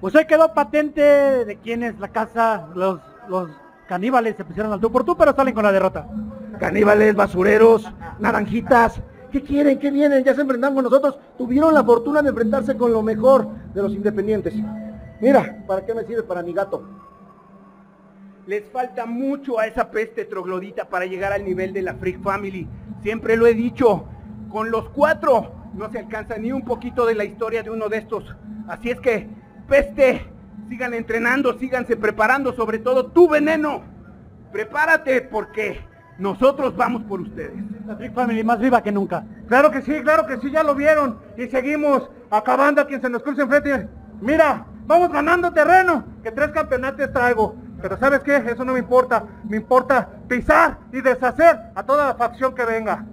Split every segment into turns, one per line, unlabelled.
Pues hoy quedó patente de quién es la casa, los, los caníbales se pusieron al tú por tú, pero salen con la derrota.
Caníbales, basureros, naranjitas. ¿Qué quieren? ¿Qué vienen? Ya se enfrentaron con nosotros. Tuvieron la fortuna de enfrentarse con lo mejor de los independientes. Mira, ¿para qué me sirve para mi gato? Les falta mucho a esa peste troglodita para llegar al nivel de la Freak Family. Siempre lo he dicho, con los cuatro no se alcanza ni un poquito de la historia de uno de estos. Así es que, peste, sigan entrenando, síganse preparando, sobre todo tu veneno. Prepárate porque nosotros vamos por ustedes.
La Freak Family más viva que nunca.
Claro que sí, claro que sí, ya lo vieron. Y seguimos acabando a quien se nos cruce enfrente. Mira, vamos ganando terreno, que tres campeonatos traigo. Pero ¿sabes qué? Eso no me importa. Me importa pisar y deshacer a toda la facción que venga.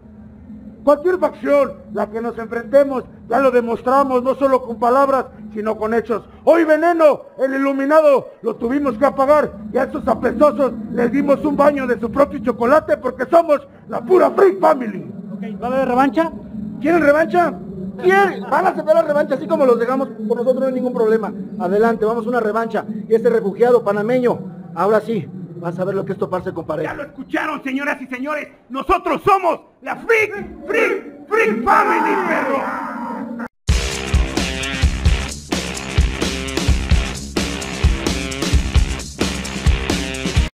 Cualquier facción, la que nos enfrentemos, ya lo demostramos, no solo con palabras, sino con hechos. Hoy Veneno, el iluminado, lo tuvimos que apagar y a estos apestosos les dimos un baño de su propio chocolate porque somos la pura Freak Family.
Ok, ¿va a haber revancha?
¿Quieren revancha? ¿Quieren? Van a aceptar la revancha, así como los dejamos por nosotros no hay ningún problema. Adelante, vamos a una revancha. Y este refugiado panameño, ahora sí, vas a ver lo que es toparse con pared. Ya lo escucharon, señoras y señores. Nosotros somos la Freak, Freak, Freak Family.